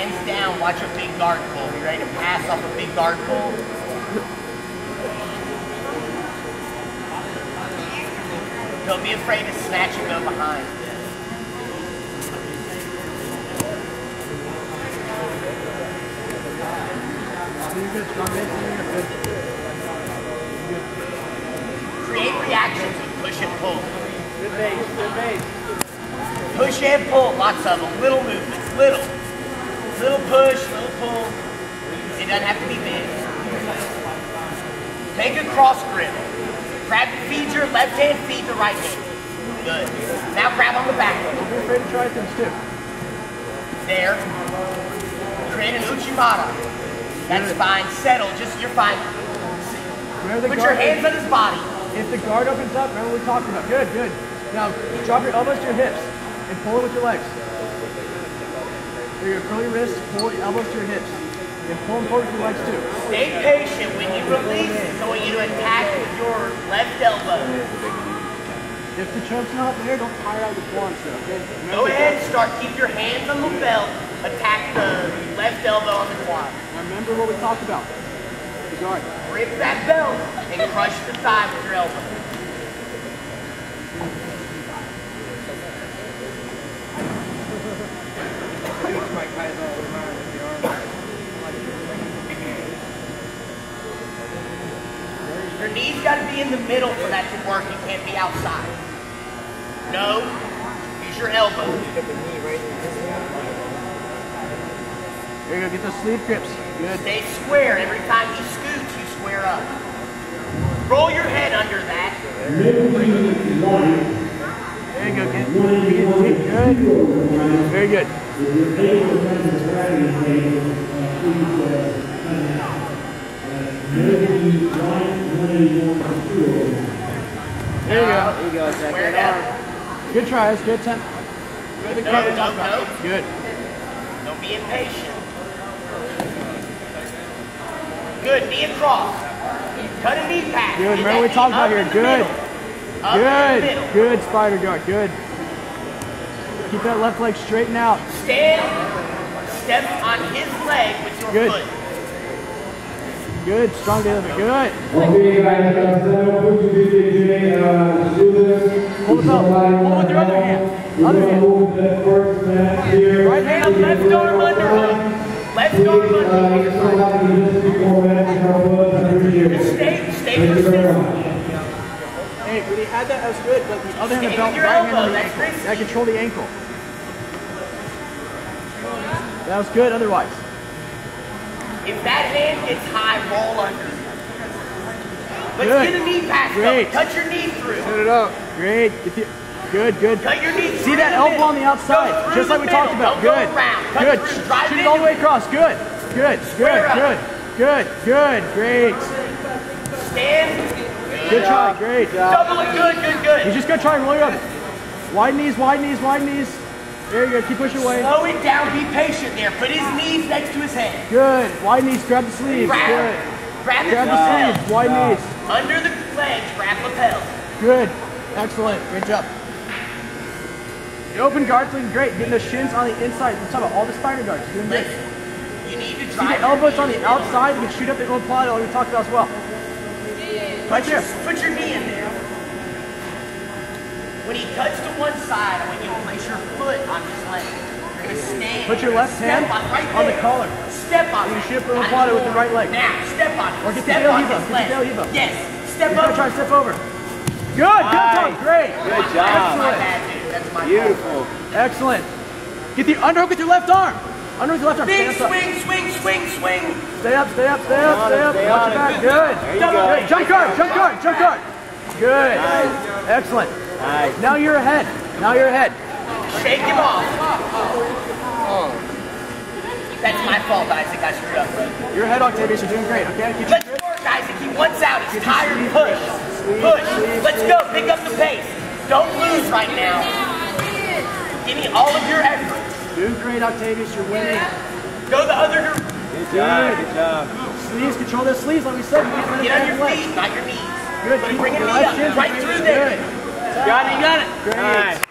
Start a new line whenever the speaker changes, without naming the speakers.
hands down, watch a big guard pull. You ready to pass off a big guard pull? Don't be afraid to snatch and go behind. Create reactions with push and pull.
Good base, good base.
Push and pull, lots of them. Little movements, little. Little push, little pull. It doesn't have to be big. Make a cross grip. Grab, feed your left hand, feed the right hand. Good. Now grab on the back.
Don't be afraid to try things too.
There. Create an Uchimata. That's fine. Settle. Just, you're fine. Put your hands on his body.
If the guard opens up, remember what we talked about. Good, good. Now drop your elbows to your hips and pull it with your legs. There your curly wrists, pull your elbows to your hips. And pull forward with your legs too.
Stay patient. When you release, I want you to attack with your left elbow.
If the choke's not there, don't tire out the forearms though, okay?
Go ahead, and start. Keep your hands on the belt. Attack the left elbow on the quad.
Remember what we talked about. The guard.
Rip that belt and crush the thigh with your elbow. Your knees got to be in the middle for that to work. It can't be outside. No. Use your elbow.
There you go, get those sleeve grips. Good.
Stay square. Every time he scoots, you square up. Roll your head under that.
There you go, get, get, get good. Very good. There you go.
There you go, Jack.
Square
That
down.
arm.
Good tries, good attempt. Good
No,
cover.
no, no.
Good.
Don't be impatient. Good, knee across. Cut a knee pass.
Good. Remember
that
we talked about here. Good.
middle. Up in the middle.
Good. Good spider guard. Good. Keep that left leg straightened out.
Stand, step on his leg with your
Good.
foot.
Good. Strong delivery. Good.
Okay, guys, uh, put uh, students.
Hold the belt. Hold with your other hand. Other hand.
Move the first mat here.
Right hand.
Left arm under. Left arm
Uh,
under
just
hook.
allow me this before that, help us, I appreciate it.
Stay, stay
you
persistent.
Hey, when he had that, that was good, but the other hand the belt, right hand
elbow,
on the ankle. That control the ankle. That was good otherwise.
If that hand gets high, roll under. Let's
Good.
get a knee pass. though.
Great.
Touch your knee through.
Set it up. Great. The, good, good.
Cut your knee
See that elbow
middle.
on the outside, just like we talked about.
Don't
Good.
Go
Good.
through.
Shoot it all the way across. Good. Good. Good. Good. Good. Good. Great.
Stand.
Good try. Great.
Double it. Good, good, good.
You just gotta try and roll your up. Wide knees, wide knees, wide knees. There you go. Keep pushing away.
Slow it down. Be patient there. Put his knees next to his head.
Good. Wide knees. Grab the sleeves.
Grab.
Good.
Grab the
Grab the
lapel.
sleeves. Wide knees.
Under the legs, grab lapel.
Good. Excellent. Great job. The open guard's looking great. Getting the shins on the inside. We're talking about all the spider guards. Doing great.
Listen, you need to
See
drive
the elbows
your
on the outside. You can shoot up the omoplata like we talked about as well. Right
Put your,
there.
put your knee in there. When he cuts to one side, I want you to place your foot on his leg. You're going to stand.
Put your left
Step
hand
on, right
on the collar.
Step on
And you
it.
shoot the
Not
omoplata with the right leg.
Now, step on it.
Or get the
step
tail heave up. Get the tail heave up.
Yes. Step
He's
up.
gonna try to step over. Good, good
Nice.
Tom, great.
Good
My
job.
bad, dude. That's my fault.
Beautiful.
Excellent. Get the underhook with your left arm. Underhook with your left arm.
Big swing, swing, swing, swing.
Stay up, stay up, stay up,
on
stay
it,
up.
stay
Watch
on
your back. Good.
There you
Double
go.
Good. Jump guard, jump guard, jump guard. Good. Excellent.
Nice.
Now you're ahead. Now you're ahead.
Shake him off. Oh. That's my fault, Isaac. I screwed up.
You're ahead, Octavius. You're doing great. Okay. Keep
Let's work, Isaac. He wants out. He's tired. Push. Push. Let's go. Pick up the pace. Don't lose right now. Give me all of your effort.
doing great, Octavius. You're winning.
Go the other direction.
Good job. Good job.
Sleeves, control those sleeves like we said. You can't let
Get on your feet, not your knees.
Good.
But bring it
Your
knee
left
up. Right through there.
Got it. You got it.
Great.